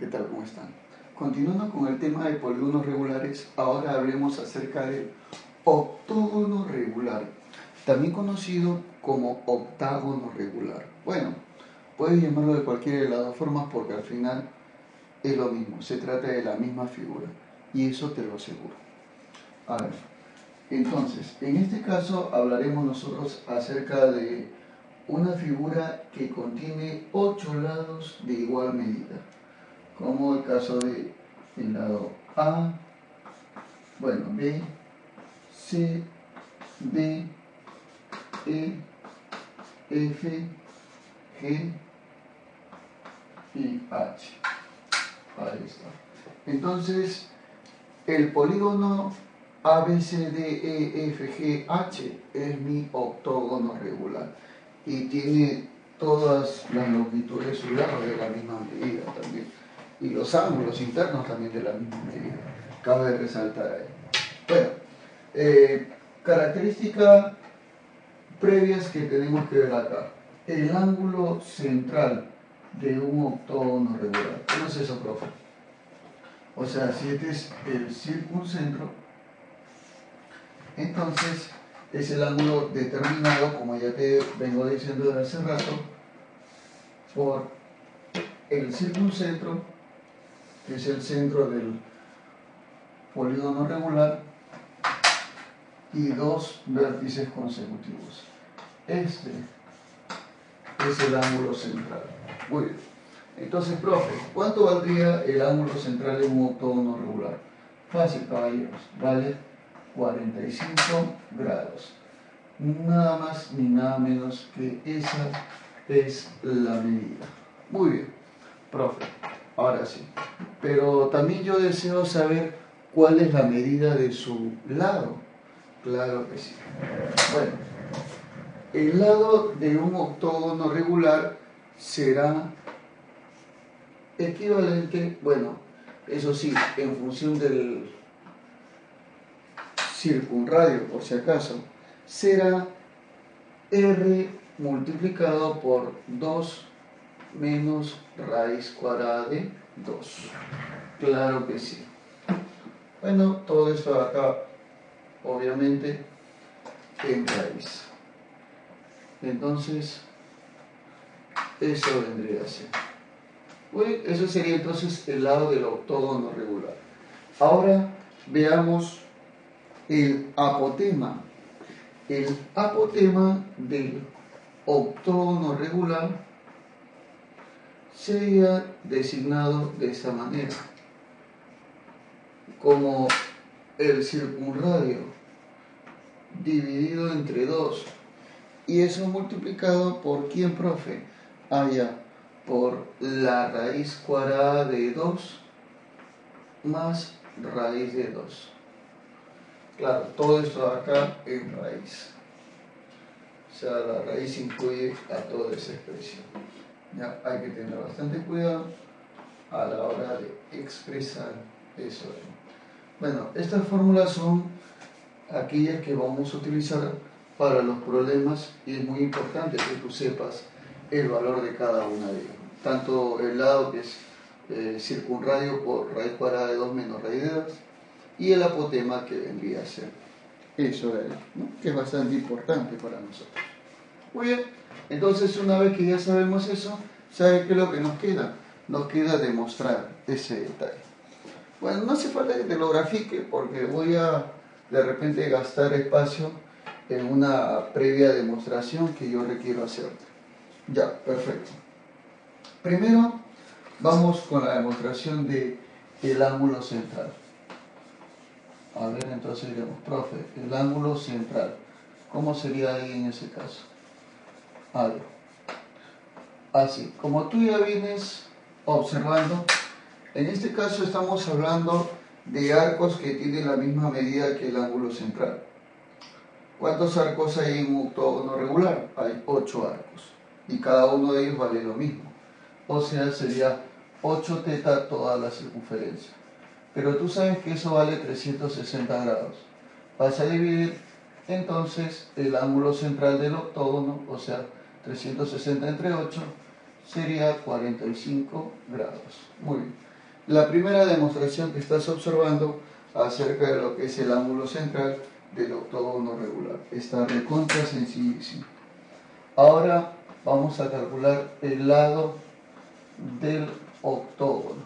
¿qué tal? ¿Cómo están? Continuando con el tema de polígonos regulares, ahora hablemos acerca del octógono regular, también conocido como octágono regular. Bueno, puedes llamarlo de cualquiera de las dos formas porque al final es lo mismo, se trata de la misma figura y eso te lo aseguro. A ver, entonces, en este caso hablaremos nosotros acerca de una figura que contiene ocho lados de igual medida, como el caso de el lado A, bueno, B, C, D, E, F, G y H. Ahí está. Entonces, el polígono ABCDEFGH es mi octógono regular y tiene todas las longitudes lado de la misma medida también y los ángulos internos también de la misma medida. Cabe resaltar ahí. Bueno, eh, características previas que tenemos que ver acá. El ángulo central de un octógono regular. ¿Cómo es eso, profe? O sea, si este es el circuncentro, entonces es el ángulo determinado, como ya te vengo diciendo desde hace rato, por el circuncentro, que es el centro del polígono regular, y dos vértices consecutivos. Este es el ángulo central. Muy bien. Entonces, profe, ¿cuánto valdría el ángulo central en un octógono regular? Fácil, caballeros. Vale 45 grados. Nada más ni nada menos que esa es la medida. Muy bien, profe. Ahora sí. Pero también yo deseo saber cuál es la medida de su lado. Claro que sí. Bueno, el lado de un octógono regular será equivalente, bueno, eso sí, en función del circunradio, por si acaso, será r multiplicado por 2 menos raíz cuadrada de 2. Claro que sí. Bueno, todo esto acá, obviamente, en raíz. Entonces, eso vendría a ser. Bueno, eso sería entonces el lado del octógono regular. Ahora veamos el apotema. El apotema del octógono regular sería designado de esta manera, como el circunradio dividido entre 2 y eso multiplicado por quién, profe? Ah, ya, por la raíz cuadrada de 2 más raíz de 2. Claro, todo esto acá en raíz. O sea, la raíz incluye a toda esa expresión. Ya hay que tener bastante cuidado a la hora de expresar eso. Bueno, estas fórmulas son aquellas que vamos a utilizar para los problemas y es muy importante que tú sepas el valor de cada una de ellas. Tanto el lado que es eh, circunradio por raíz cuadrada de 2 menos raíz de 2 y el apotema que vendría a ser eso de que es bastante importante para nosotros. Muy bien, entonces una vez que ya sabemos eso, ¿sabe qué es lo que nos queda? Nos queda demostrar ese detalle. Bueno, no hace falta que te lo grafique porque voy a de repente gastar espacio en una previa demostración que yo requiero hacer. Ya, perfecto. Primero vamos con la demostración de ángulo central. A ver, entonces diremos, profe, el ángulo central. ¿Cómo sería ahí en ese caso? A ver. Así, como tú ya vienes observando, en este caso estamos hablando de arcos que tienen la misma medida que el ángulo central. ¿Cuántos arcos hay en un octógono regular? Hay 8 arcos y cada uno de ellos vale lo mismo. O sea, sería 8 teta toda la circunferencia. Pero tú sabes que eso vale 360 grados. Vas a dividir entonces el ángulo central del octógono, o sea, 360 entre 8, sería 45 grados. Muy bien. la primera demostración que estás observando acerca de lo que es el ángulo central del octógono regular. Está recontra sencillísimo. Ahora vamos a calcular el lado del octógono,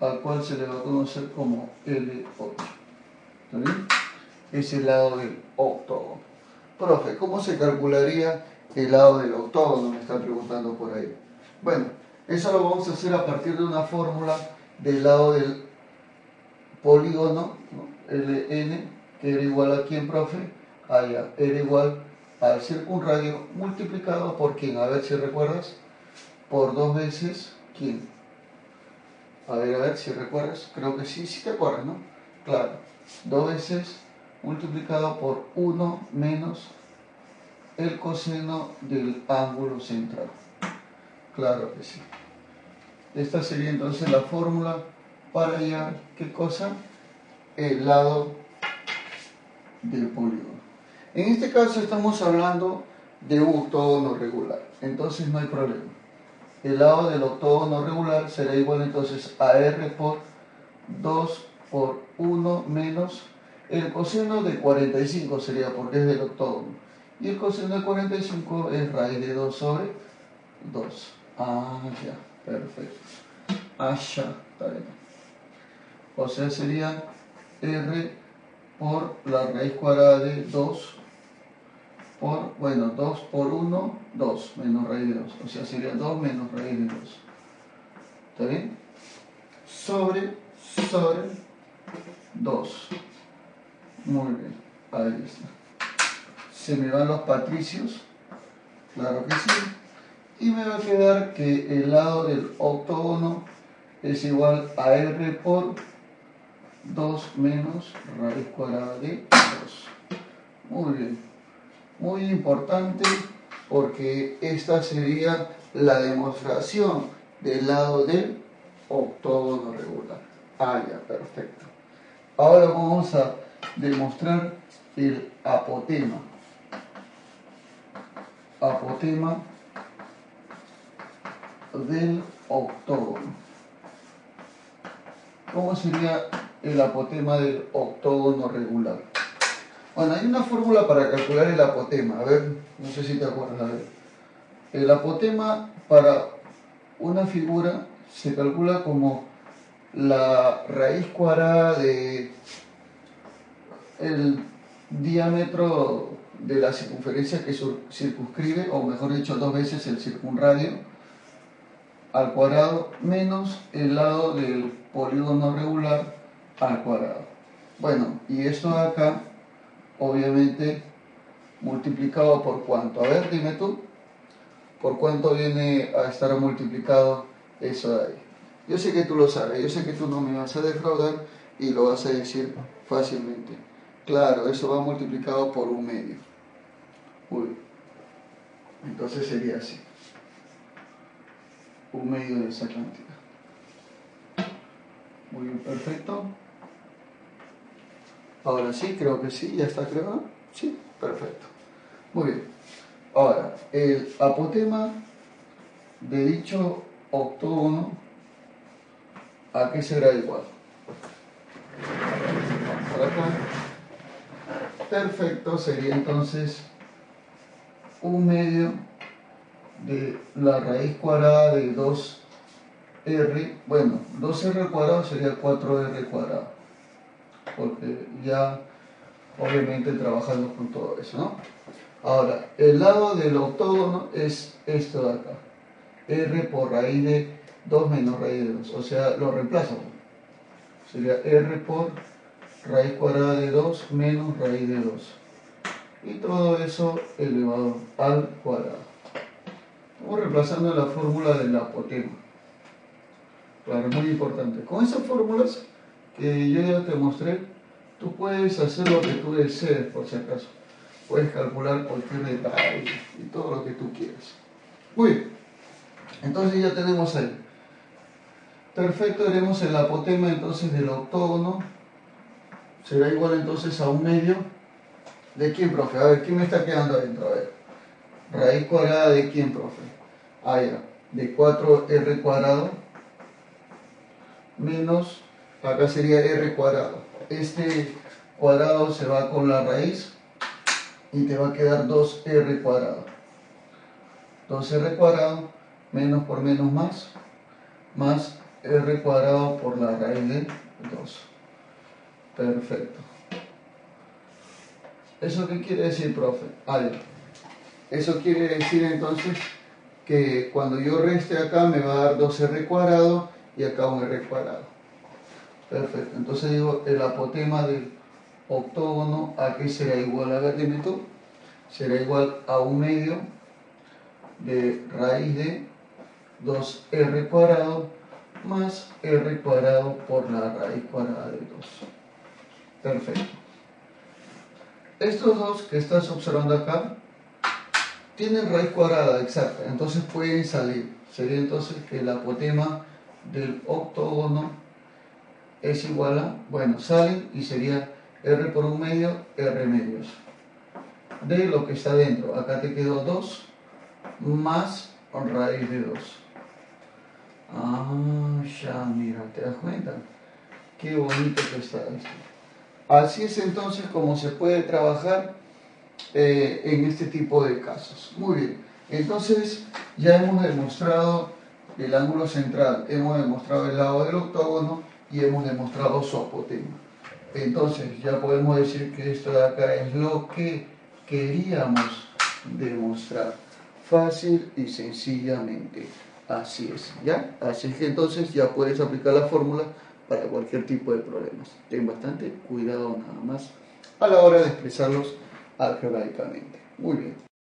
al cual se le va a conocer como L8. ¿Está bien? Es el lado del octógono. Profe, ¿cómo se calcularía el lado del octógono? Me está preguntando por ahí. Bueno, eso lo vamos a hacer a partir de una fórmula del lado del polígono, Ln, que era igual a quién, profe, allá, era igual al circunradio multiplicado por quién, a ver si recuerdas, por dos veces quién. A ver, a ver si recuerdas, creo que sí, sí te acuerdas, ¿no? Claro, dos veces multiplicado por 1 menos el coseno del ángulo central. Claro que sí. Esta sería entonces la fórmula para hallar, ¿qué cosa? El lado del polígono. En este caso estamos hablando de un octógono regular, entonces no hay problema. El lado del octógono regular será igual entonces a r por 2 por 1 menos el coseno de 45 sería porque es del octógono. Y el coseno de 45 es raíz de 2 sobre 2. Ah, ya, perfecto. Ah, ya, está bien. O sea, sería R por la raíz cuadrada de 2 por, bueno, 2 por 1, 2 menos raíz de 2. O sea, sería 2 menos raíz de 2. ¿Está bien? Sobre, sobre 2. Muy bien, ahí está. Se me van los patricios, claro que sí y me va a quedar que el lado del octógono es igual a r por 2 menos raíz cuadrada de 2. Muy bien. Muy importante porque esta sería la demostración del lado del octógono regular. Ah, ya, perfecto. Ahora vamos a demostrar el apotema. Apotema del octógono. ¿Cómo sería el apotema del octógono regular? Bueno, hay una fórmula para calcular el apotema. A ver, no sé si te acuerdas. A ver. El apotema para una figura se calcula como la raíz cuadrada de el diámetro de la circunferencia que circunscribe, o mejor dicho, dos veces el circunradio al cuadrado menos el lado del polígono regular al cuadrado. Bueno, y esto de acá, obviamente, multiplicado por cuánto. A ver, dime tú, ¿por cuánto viene a estar multiplicado eso de ahí? Yo sé que tú lo sabes, yo sé que tú no me vas a defraudar y lo vas a decir fácilmente. Claro, eso va multiplicado por un medio. Uy. Entonces sería así un medio de esa cantidad. Muy bien, perfecto. Ahora sí, creo que sí, ya está creado. Sí, perfecto. Muy bien. Ahora, el apotema de dicho octógono, ¿a qué será igual? Perfecto, sería entonces un medio de la raíz cuadrada de 2r, bueno, 2r cuadrado sería 4r cuadrado, porque ya obviamente trabajando con todo eso, ¿no? Ahora, el lado del octógono es esto de acá, r por raíz de 2 menos raíz de 2, o sea, lo reemplazo, sería r por raíz cuadrada de 2 menos raíz de 2, y todo eso elevado al cuadrado. Estamos reemplazando la fórmula del apotema. Claro, muy importante. Con esas fórmulas que yo ya te mostré, tú puedes hacer lo que tú desees, por si acaso. Puedes calcular cualquier detalle y todo lo que tú quieras. Muy bien. Entonces ya tenemos ahí. Perfecto, haremos el apotema entonces del octógono. Será igual entonces a un medio. ¿De quién, profe? A ver, ¿quién me está quedando adentro? A ver. Raíz cuadrada de quién, profe? Ah, ya. de 4r cuadrado menos, acá sería r cuadrado. Este cuadrado se va con la raíz y te va a quedar 2r cuadrado. 2r cuadrado menos por menos más, más r cuadrado por la raíz de 2. Perfecto. ¿Eso qué quiere decir, profe? A ver, eso quiere decir entonces que cuando yo reste acá me va a dar 2r cuadrado y acá un r cuadrado. Perfecto. Entonces digo, el apotema del octógono, ¿a qué será igual? A tú. Será igual a un medio de raíz de 2r cuadrado más r cuadrado por la raíz cuadrada de 2. Perfecto. Estos dos que estás observando acá tienen raíz cuadrada exacta, entonces pueden salir. Sería entonces que el apotema del octógono es igual a, bueno, salen y sería r por un medio, r medios. De lo que está dentro, acá te quedó 2 más raíz de 2. Ah, ya, mira, ¿te das cuenta? Qué bonito que está esto. Así es entonces como se puede trabajar eh, en este tipo de casos. Muy bien, entonces ya hemos demostrado el ángulo central, hemos demostrado el lado del octógono y hemos demostrado su apotema. Entonces ya podemos decir que esto de acá es lo que queríamos demostrar. Fácil y sencillamente. Así es, ¿ya? Así es que entonces ya puedes aplicar la fórmula para cualquier tipo de problemas. Ten bastante cuidado nada más a la hora de expresarlos algebraicamente. Muy bien.